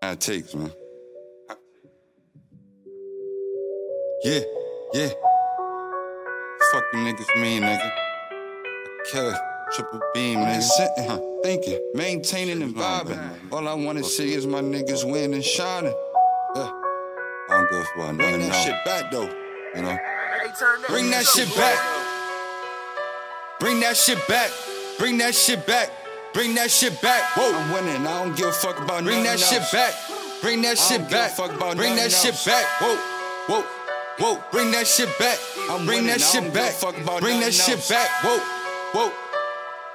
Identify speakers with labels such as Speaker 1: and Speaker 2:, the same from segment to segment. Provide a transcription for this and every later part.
Speaker 1: It takes, man. Yeah, yeah. Fuck you niggas mean, nigga. Killer, triple beam, nigga. Sitting, huh, thinking, maintaining and vibing. All I wanna see is my niggas win and shining. Yeah. I don't give a fuck. Bring that shit back, though. You know? Bring that shit back. Bring that shit back. Bring that shit back. Bring that shit back. Whoa. I'm winning. I don't give a fuck about Bring that shit back. Bring that shit back. Bring that shit back. Whoa. Whoa. Whoa. Bring that shit back. I'm bring that shit back. Bring that shit back. Whoa. Whoa.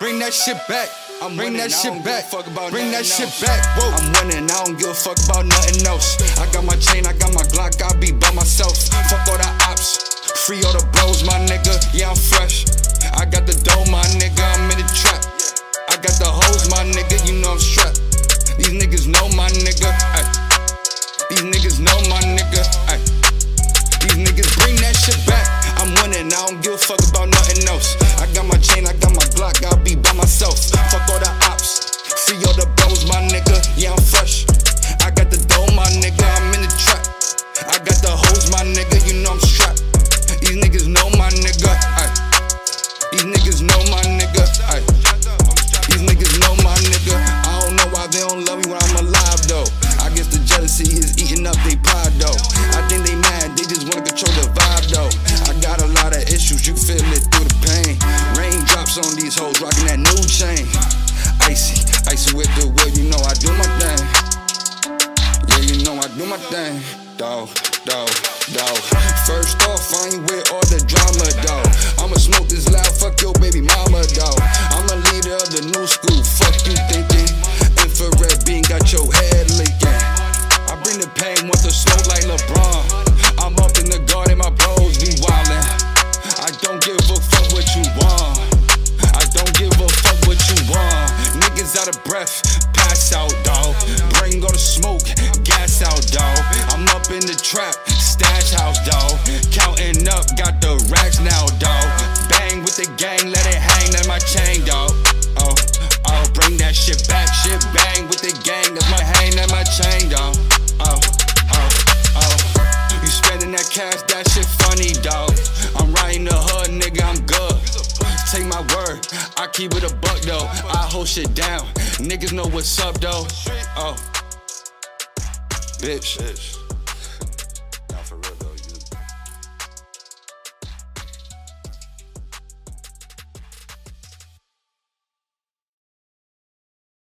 Speaker 1: Bring that shit back. I'm bring that shit back. Bring that shit back. Whoa. I'm winning. I don't give a fuck about nothing else. I got my chain. I got my Glock. I be by myself. Fuck all the ops. Free all the bros, my nigga. Yeah, I'm fresh. I got the dough, my nigga. I'm in the trap. I got the hoes, my nigga. You know I'm strapped. These niggas know my nigga. Ay. These niggas know my nigga. Ay. These niggas bring that shit back. I'm winning. I don't give a fuck about nothing else. I got my chain. I got my Glock. I'll be by myself. Fuck all the ops. Free all the bros, my nigga. Yeah, I'm fresh. I got the dough, my nigga. I'm in the trap. I got the hoes, my nigga. You know I'm strapped. These niggas know my nigga. Ay. These niggas know my nigga. Ay. These niggas know my nigga. I don't know why they don't love me when I'm alive though. I guess the jealousy is eating up they pride though. I think they mad, they just wanna control the vibe though. I got a lot of issues, you feel it through the pain. Raindrops on these hoes, rocking that new chain. Icy, icy with the wood, you know I do my thing. Yeah, you know I do my thing. Dog, dog, dog. First off, I ain't with all the drama, like LeBron. I'm up in the garden, my bros be wildin'. I don't give a fuck what you want. I don't give a fuck what you want. Niggas out of breath, pass out, dog. Bring all the smoke, gas out, dog. I'm up in the trap, stash house, dog. Counting up, got the racks now, dog. Bang with the gang, let it hang, that's my chain, keep it a buck though. I hold shit down. Niggas know what's up though. Oh, bitch.